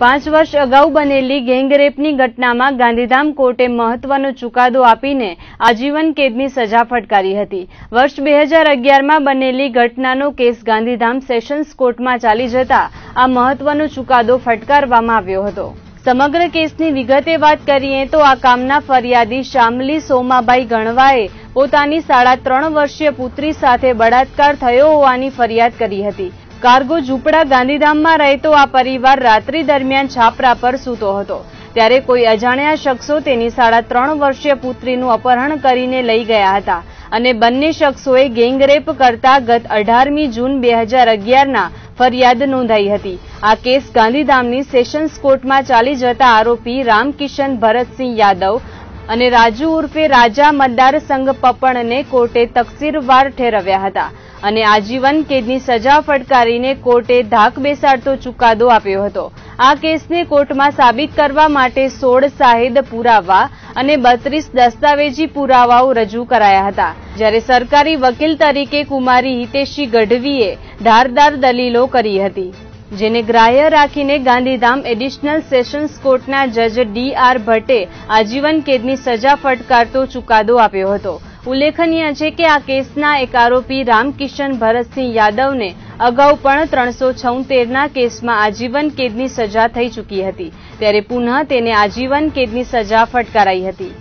પાંચ વર્ષ અગાઉ બનેલી ગેંગરેપની ઘટનામાં ગાંધીધામ કોર્ટે મહત્વનો ચુકાદો આપીને આજીવન કેદની સજા ફટકારી હતી. વર્ષ બે હજાર અગિયારમાં બનેલી ઘટનાનો કેસ ગાંધીધામ સેશન્સ કોર્ટમાં ચાલી જતા આ મહત્વનો ચુકાદો ફટકારવામાં આવ્યો હતો. સમગ્ર કેસની વિગતે વાત કરીએ તો આ કામના ફરિયાદી શામલી સોમાભાઈ ગણવાએ પોતાની સાડા ત્રણ વર્ષીય પુત્રી સાથે બળાત્કાર થયો હોવાની ફરિયાદ કરી હતી. કાર્ગો ઝૂંપડા ગાંધીધામમાં રહેતો આ પરિવાર રાત્રિ દરમિયાન છાપરા પર સૂતો હતો. ત્યારે કોઈ અજાણ્યા શખ્સો તેની સાડા ત્રણ વર્ષીય પુત્રીનું અપહરણ કરીને લઈ ગયા હતા અને બંને શખ્સોએ ગેંગરેપ કરતા ગત અઢારમી જૂન બે હજાર અગિયારના ફરિયાદ નોંધાઈ હતી. આ કેસ ગાંધીધામની સેશન્સ કોર્ટમાં ચાલી જતા આરોપી રામકિશન ભરતસિંહ યાદવ અને રાજુ ઉર્ફે રાજા મતદાર સંઘ પપણને કોર્ટે તકસીરવાર ઠેરવ્યા હતા અને આજીવન કેદની સજા ફટકારીને કોર્ટે ધાક બેસાડતો ચુકાદો આપ્યો હતો. આ કેસને કોર્ટમાં સાબિત કરવા માટે સોળ સાહેદ પુરાવા અને બત્રીસ દસ્તાવેજી પુરાવાઓ રજૂ કરાયા હતા. જ્યારે સરકારી વકીલ તરીકે કુમારી હિતેશી ગઢવીએ ધારદાર દલીલો કરી હતી. જેને ગ્રાહ્ય રાખીને ગાંધીધામ એડિશનલ સેશન્સ કોર્ટના જજ ડી આર ભટ્ટે આજીવન કેદની સજા ફટકારતો ચુકાદો આપ્યો હતો. ઉલ્લેખનીય છે કે આ કેસના એક આરોપી રામકિશન ભરતસિંહ યાદવને અગાઉ પણ ત્રણસો છોતેરના કેસમાં આજીવન કેદની સજા થઈ ચૂકી હતી. ત્યારે પુનઃ તેને આજીવન કેદની સજા ફટકારાઈ હતી.